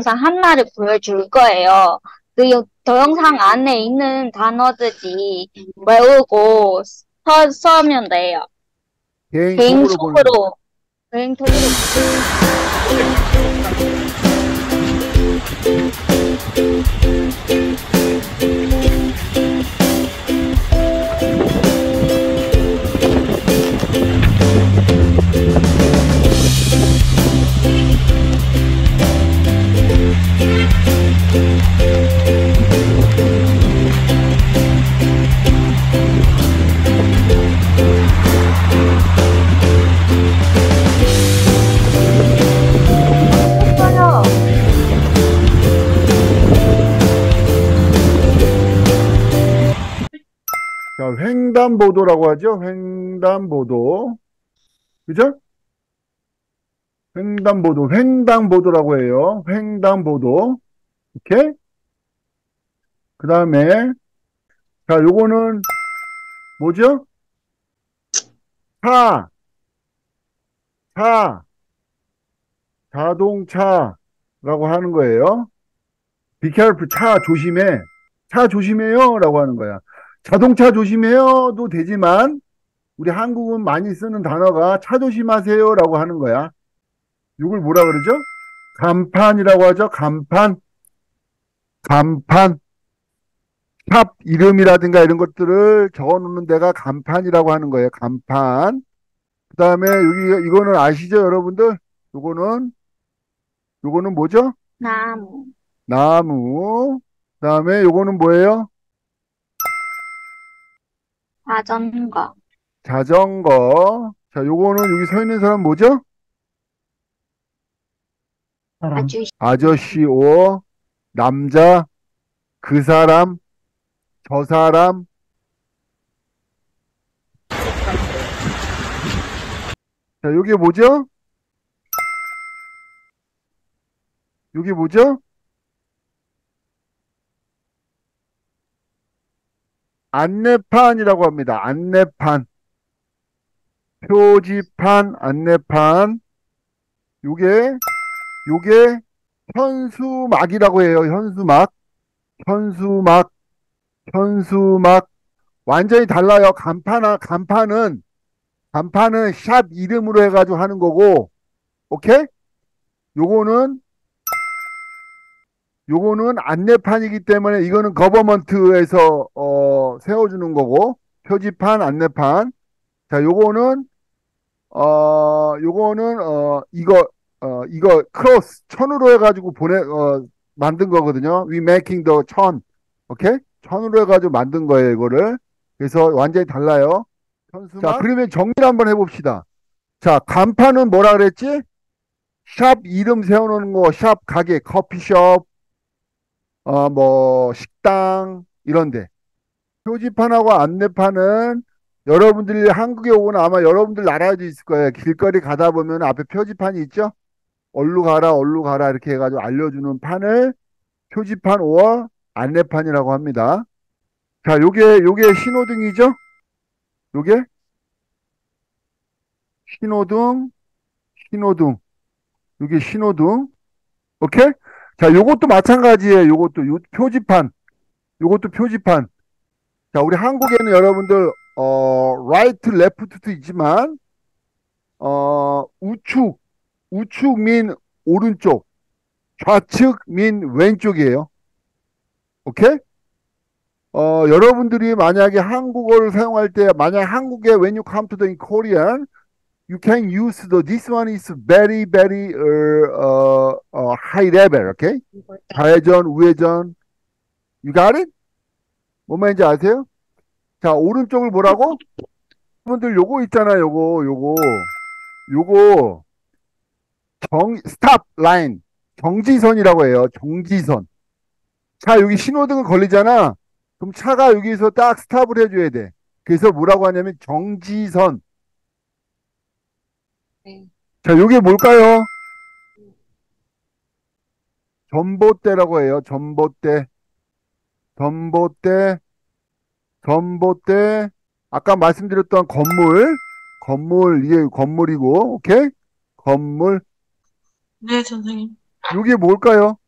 동영상 하나를 보여줄 거예요. 그 요- 동영상 안에 있는 단어들이 외우고 써, 써면 돼요. 개인적으로 보는 거. 개인톡으로, 횡단보도라고 하죠. 횡단보도. 그죠? 횡단보도, 횡단보도라고 해요. 횡단보도. 오케이? 그 다음에, 자, 요거는 뭐죠? 차, 차, 자동차라고 하는 거예요. Be careful, 차 조심해. 차 조심해요. 라고 하는 거야. 자동차 조심해요도 되지만 우리 한국은 많이 쓰는 단어가 차 조심하세요 라고 하는 거야. 이걸 뭐라 그러죠? 간판이라고 하죠. 간판. 간판. 샵 이름이라든가 이런 것들을 적어 놓는 데가 간판이라고 하는 거예요. 간판. 그 다음에 여기 이거는 아시죠 여러분들? 요거는 요거는 뭐죠? 나무, 나무. 그 다음에 요거는 뭐예요? 자전거, 자전거. 자, 요거는 여기 서 있는 사람 뭐죠? 아주 아저씨 오 남자 그 사람 저 사람 자, 요게 뭐죠? 요게 뭐죠? 안내판이라고 합니다. 안내판. 표지판, 안내판. 요게, 요게 현수막이라고 해요. 현수막. 현수막. 현수막. 완전히 달라요. 간판, 간판은, 간판은 샵 이름으로 해가지고 하는 거고, 오케이? 요거는, 요거는 안내판이기 때문에 이거는 거버먼트에서 어, 세워주는 거고, 표지판, 안내판. 자, 요거는, 어, 요거는, 어, 이거, 어, 이거 크로스, 천으로 해가지고 보내, 어, 만든 거거든요. We making the 천. 오케이? 천으로 해가지고 만든 거예요, 이거를. 그래서 완전히 달라요. 자, 그러면 정리를 한번 해봅시다. 자, 간판은 뭐라 그랬지? 샵 이름 세워놓는 거, 샵 가게, 커피숍, 어, 뭐, 식당, 이런데. 표지판하고 안내판은 여러분들이 한국에 오거나 아마 여러분들 나라에도 있을 거예요. 길거리 가다 보면 앞에 표지판이 있죠? 얼루 가라, 얼루 가라, 이렇게 해가지고 알려주는 판을 표지판 5와 안내판이라고 합니다. 자, 요게, 요게 신호등이죠? 요게? 신호등, 신호등. 요게 신호등. 오케이? 자, 요것도 마찬가지예요. 요것도, 요 표지판. 요것도 표지판. 자, 우리 한국에는 여러분들, 어, right, left도 있지만, 어, 우측, 우측 민 오른쪽, 좌측 민 왼쪽이에요. 오케이? 어, 여러분들이 만약에 한국어를 사용할 때, 만약 한국에 when you come to the Korean, you can use the, this one is very, very, uh, uh, uh, high level, okay? 좌회전, 우회전. You got it? 뭔 말인지 아세요? 자, 오른쪽을 보라고? 여러분들 요거 있잖아요, 요거, 요거. 요거, 정, 스탑 라인. 정지선이라고 해요. 정지선. 차, 여기 신호등을 걸리잖아. 그럼 차가 여기서 딱 스탑을 해줘야 돼. 그래서 뭐라고 하냐면 정지선. 네. 자, 요게 뭘까요? 전봇대라고 해요. 전봇대. 전봇대. 전봇대. 아까 말씀드렸던 건물. 건물, 이게 건물이고, 오케이? 건물. 네, 선생님. 요게 뭘까요?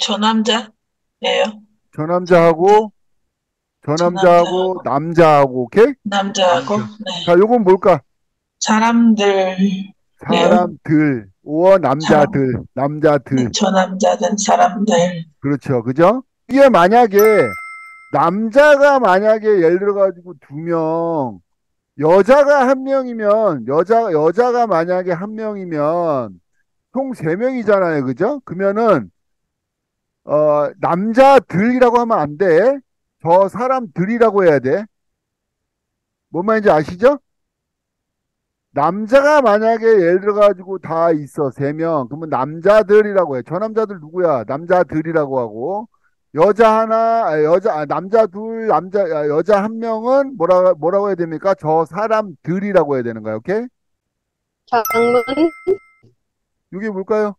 저 남자예요. 저 남자하고 저 남자하고 남자하고 오케이? 남자하고 네. 자, 요건 뭘까? 사람들 사람들. 오, 남자들. 남자들. 저 남자든 사람들 그렇죠. 그죠? 이게 만약에 남자가 만약에 예를 들어 가지고 두 명, 여자가 한 명이면 여자 여자가 만약에 한 명이면 총 세 명이잖아요. 그죠? 그러면은 어 남자들이라고 하면 안 돼. 저 사람들이라고 해야 돼. 뭔 말인지 아시죠? 남자가 만약에 예를 들어 가지고 다 있어 세 명 그러면 남자들이라고 해. 저 남자들 누구야? 남자들이라고 하고 여자 하나 아, 여자 아, 남자 둘 남자 아, 여자 한 명은 뭐라 뭐라고 해야 됩니까? 저 사람들이라고 해야 되는 거야. 오케이? 장문 이게 뭘까요?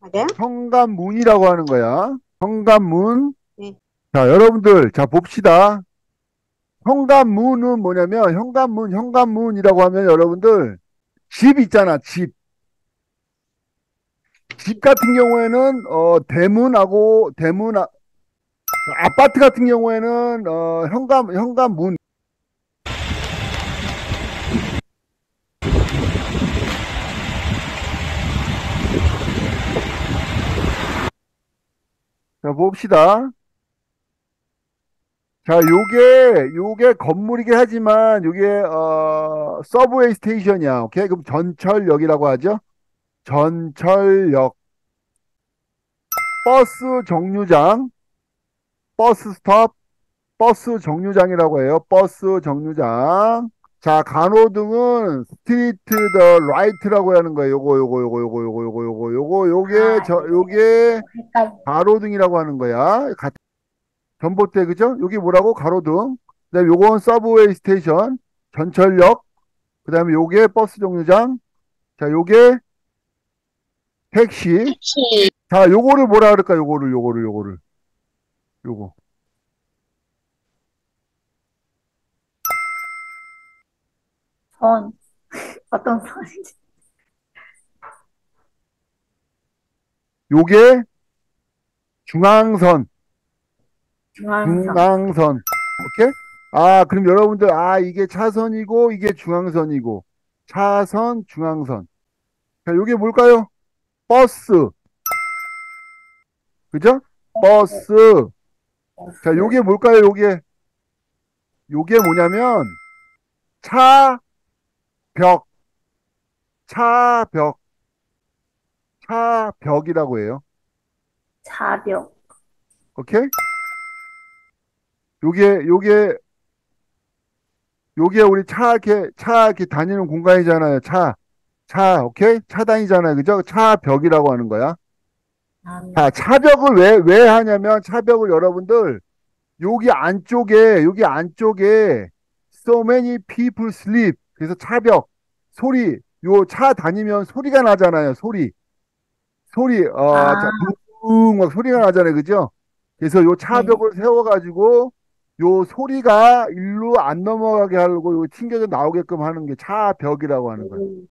맞아요? 현관문이라고 하는 거야. 현관문. 네. 자, 여러분들, 자, 봅시다. 현관문은 뭐냐면, 현관문, 현관문이라고 하면 여러분들, 집 있잖아, 집. 집 같은 경우에는, 어, 대문하고, 대문, 아, 아파트 같은 경우에는, 어, 현관, 현관문. 자, 봅시다. 자, 요게, 요게 건물이긴 하지만, 요게, 어, 서브웨이 스테이션이야. 오케이? 그럼 전철역이라고 하죠? 전철역. 버스 정류장. bus stop. 버스 정류장이라고 해요. 버스 정류장. 자, 가로등은 street the light라고 하는 거예요. 요거, 요거, 요거, 요거, 요거, 요거, 요거, 요거, 요게, 저, 요게, 가로등이라고 하는 거야. 가- 전봇대 그죠? 여기 뭐라고? 가로등. 그다음에 요건 subway station, 전철역. 그다음에 요게 버스 정류장. 자, 요게 택시. 택시. 자, 요거를 뭐라 그럴까? 요거를 요거를 요거를. 요거. 선 어떤 선인지 요게 중앙선. 중앙선 중앙선. 오케이? 아, 그럼 여러분들, 아, 이게 차선이고, 이게 중앙선이고. 차선, 중앙선. 자, 요게 뭘까요? 버스. 그죠? 버스. 자, 요게 뭘까요? 요게. 요게 뭐냐면, 차, 벽. 차, 벽. 차, 벽이라고 해요. 차벽 오케이? 요게, 요게, 요게 우리 차 이렇게, 차 이렇게 다니는 공간이잖아요. 차. 차, 오케이? 차 다니잖아요. 그죠? 차 벽이라고 하는 거야. 아, 자, 차벽을 왜, 왜 하냐면, 차벽을 여러분들, 여기 안쪽에, 여기 안쪽에, so many people sleep. 그래서 차벽, 소리, 요 차 다니면 소리가 나잖아요. 소리. 소리, 어, 아. 자, 붕, 막 소리가 나잖아요. 그죠? 그래서 요 차벽을 세워가지고, 요 소리가 일로 안 넘어가게 하려고 요 튕겨져 나오게끔 하는 게 차벽이라고 하는 거예요. 음.